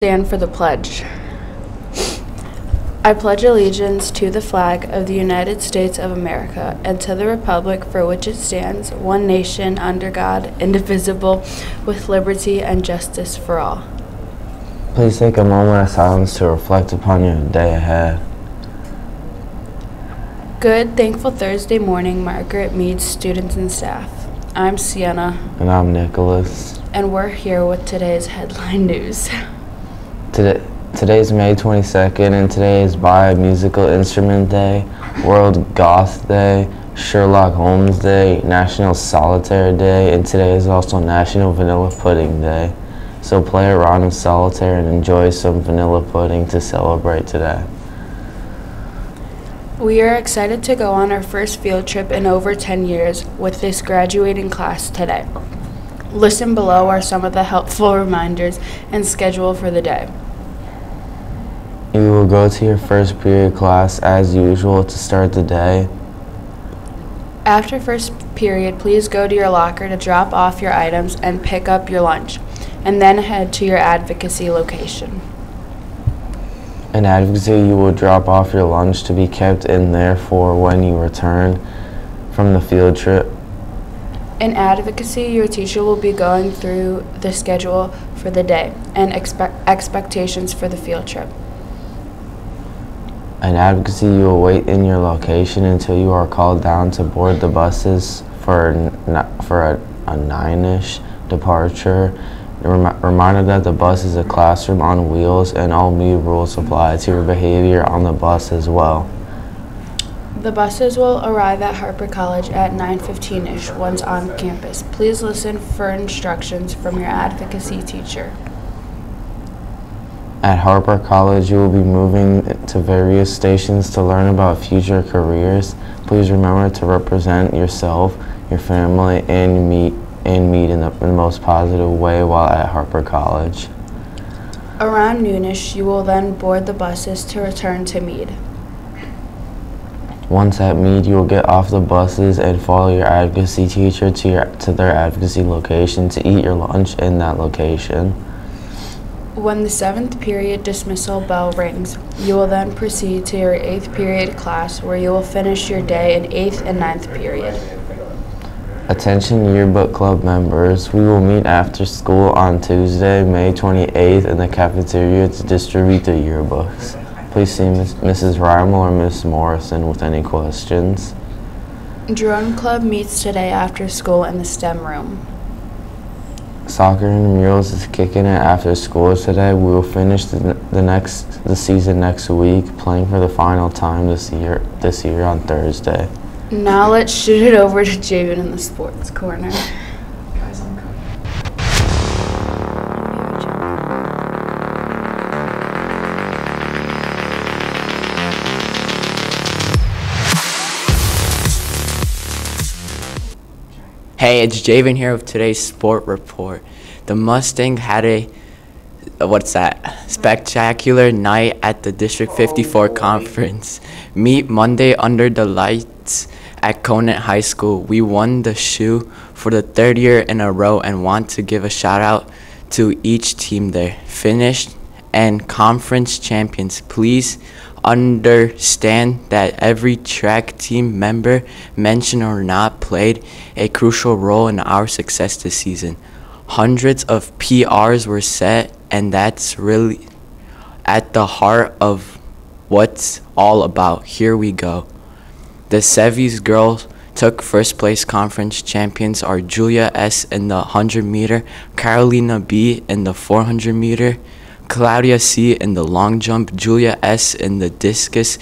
Stand for the pledge. I pledge allegiance to the flag of the United States of America and to the republic for which it stands, one nation, under God, indivisible, with liberty and justice for all. Please take a moment of silence to reflect upon your day ahead. Good, thankful Thursday morning, Margaret Mead students and staff. I'm Sienna, And I'm Nicholas. and we're here with today's headline news. Today, today's May 22nd, and today is Buy a Musical Instrument Day, World Goth Day, Sherlock Holmes Day, National Solitaire Day, and today is also National Vanilla Pudding Day. So play around round of solitaire and enjoy some vanilla pudding to celebrate today. We are excited to go on our first field trip in over 10 years with this graduating class today. Listen below are some of the helpful reminders and schedule for the day. You will go to your first period class as usual to start the day. After first period, please go to your locker to drop off your items and pick up your lunch, and then head to your advocacy location. In advocacy, you will drop off your lunch to be kept in there for when you return from the field trip. In advocacy, your teacher will be going through the schedule for the day and expect expectations for the field trip. In advocacy, you will wait in your location until you are called down to board the buses for, for a, a nine-ish departure. Remi- Reminder that the bus is a classroom on wheels and all Mead rules apply to your behavior on the bus as well. The buses will arrive at Harper College at 9:15ish once on campus. Please listen for instructions from your advocacy teacher. At Harper College, you will be moving to various stations to learn about future careers. Please remember to represent yourself, your family, and Mead and Mead in the, in the most positive way while at Harper College. Around noonish, you will then board the buses to return to Mead. Once at Mead, you will get off the buses and follow your advocacy teacher to your to their advocacy location to eat your lunch in that location. When the seventh period dismissal bell rings, you will then proceed to your eighth period class where you will finish your day in eighth and ninth period. Attention yearbook club members, we will meet after school on Tuesday, May 28th in the cafeteria to distribute the yearbooks. Please see Ms. Mrs. Reimel or Ms. Morrison with any questions. Drone Club meets today after school in the STEM room. Soccer intramurals is kicking it after school today. We will finish the, the next the season next week, playing for the final time this year this year on Thursday. Now let's shoot it over to Javen in the sports corner. Hey, it's Javen here with today's sport report. The Mustang had a what's that? Spectacular night at the District 54 conference. Meet Monday under the lights at Conant High School. We won the shoe for the third year in a row and want to give a shout out to each team there. Finished and conference champions. Please understand that every track team member, mentioned or not, played a crucial role in our success this season. Hundreds of PRs were set, and that's really at the heart of what's all about. Here we go. The Sevies girls took first place conference champions are Julia S in the 100 meter, Carolina B in the 400 meter, Claudia C in the long jump, Julia S in the discus,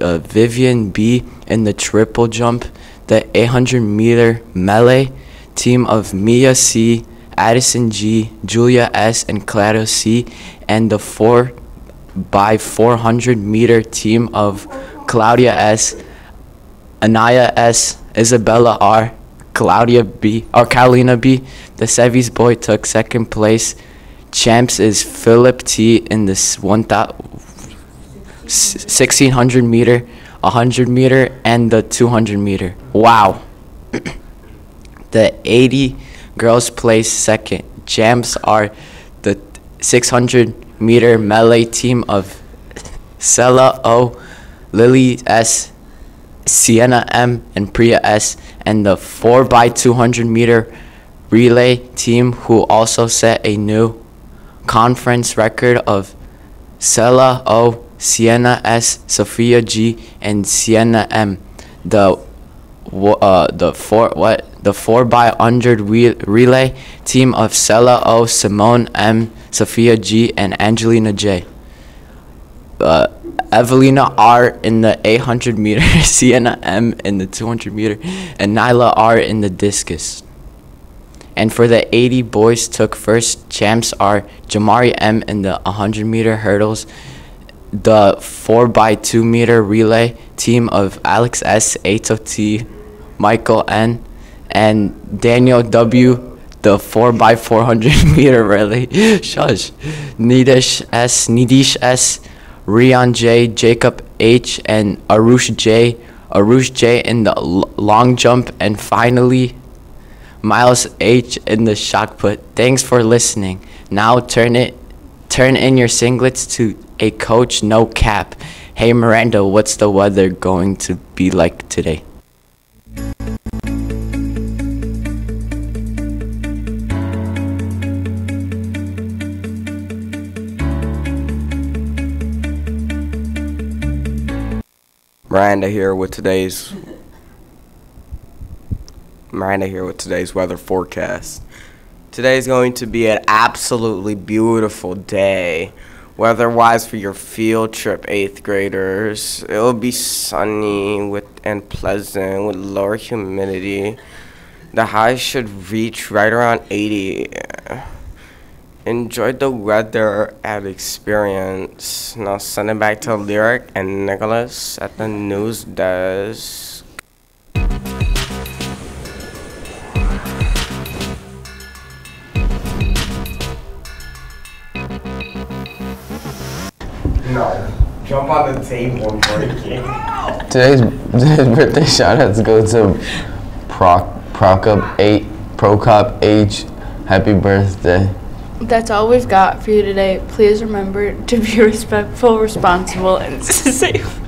uh, Vivian B in the triple jump, the 800 meter medley team of Mia C, Addison G, Julia S, and Claudia C, and the 4 by 400 meter team of Claudia S, Anaya S, Isabella R, Claudia B, or Carolina B. The Sevies boy took second place. Champs is Philip T in this 1000 1600 meter, 100 meter, and the 200 meter. Wow. the 80 girls place second. Champs are the 600 meter medley team of Sella O, Lily S, Sienna M, and Priya S, and the 4x200 meter relay team, who also set a new conference record of Sella O, Sienna S, Sophia G, and Sienna M. The uh, the four what the four by hundred re- relay team of Sella O, Simone M, Sophia G, and Angelina J. Uh, Evelina R in the 800 meter, Sienna M in the 200 meter, and Nyla R in the discus. And for the 80 boys took first champs are Jamari M in the 100 meter hurdles, the 4x2 meter relay team of Alex S, Ato T, Michael N, and Daniel W, the 4x400 meter relay. Shush. Nidish S, Nidish S, Rian J, Jacob H, and Arush J, Arush J in the long jump, and finally Miles H in the shot put. Thanks for listening. Now turn it turn in your singlets to a coach no cap. Hey Miranda, what's the weather going to be like today? Miranda here with today's Miranda here with today's weather forecast. Today is going to be an absolutely beautiful day. Weather-wise for your field trip, 8th graders. It will be sunny with and pleasant with lower humidity. The high should reach right around 80. Enjoy the weather and experience. Now send it back to Lyric and Nicholas at the news desk. No. Jump on the table and break it. Today's, today's birthday shout outs go to Proc, Procop 8, Procop H. Happy birthday. That's all we've got for you today. Please remember to be respectful, responsible, and safe.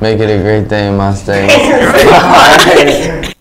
Make it a great day, Mustang.